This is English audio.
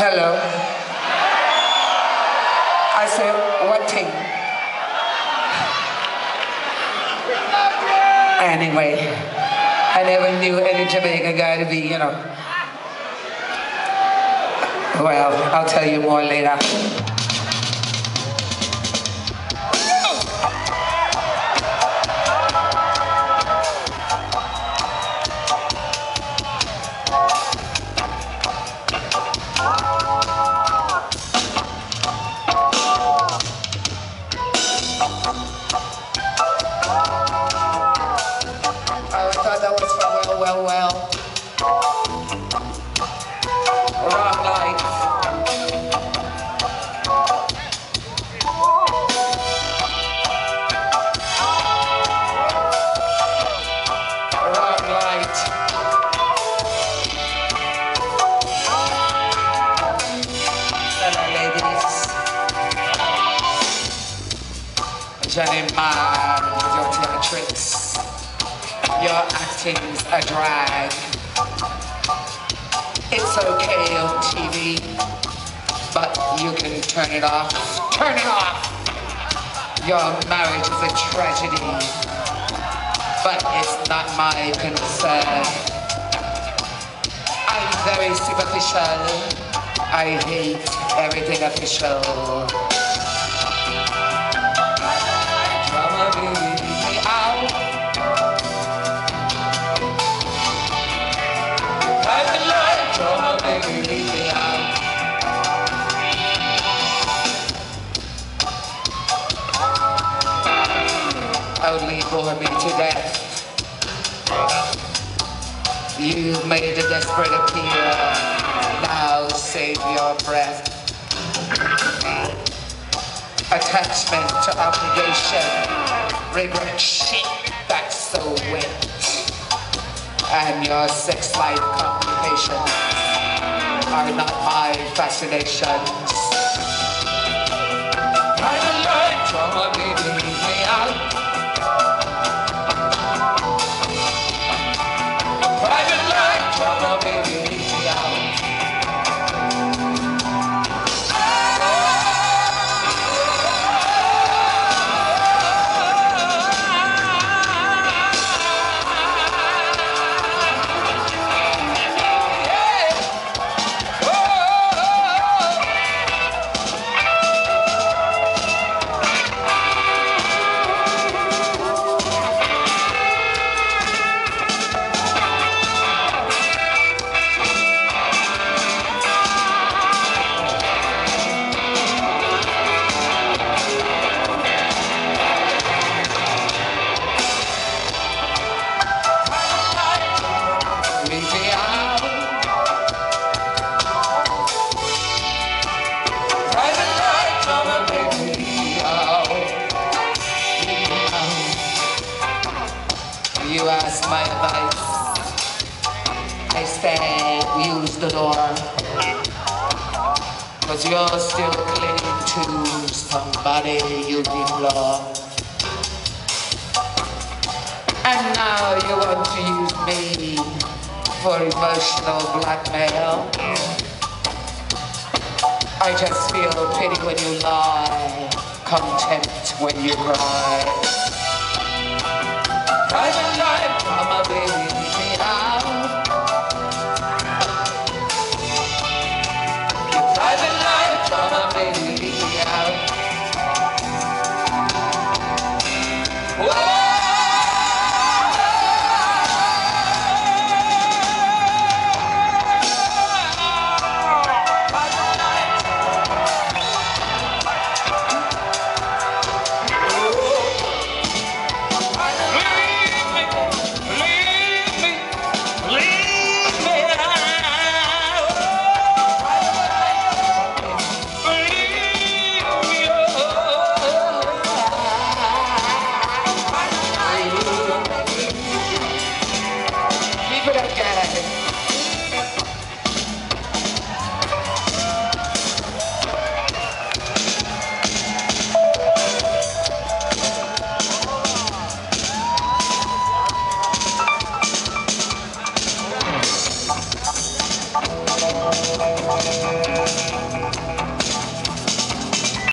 Hello. I said, what team? Anyway, I never knew any Jamaican guy to be, you know. Well, I'll tell you more later. Thought that was from Well, Well, Well. Wrong light. Wrong light. Hello, ladies. Johnny Man with your theatrics. Your acting's a drag. It's okay on TV, but you can turn it off. Turn it off! Your marriage is a tragedy, but it's not my concern. I'm very superficial. I hate everything official. Only bore me to death. You've made a desperate appeal. Now save your breath. Attachment to obligation. Regret shit that's so and your sex life complications are not my fascinations. Ask my advice. I say use the door. Cause you're still clinging to somebody you deplore. And now you want to use me for emotional blackmail. I just feel pity when you lie, contempt when you cry.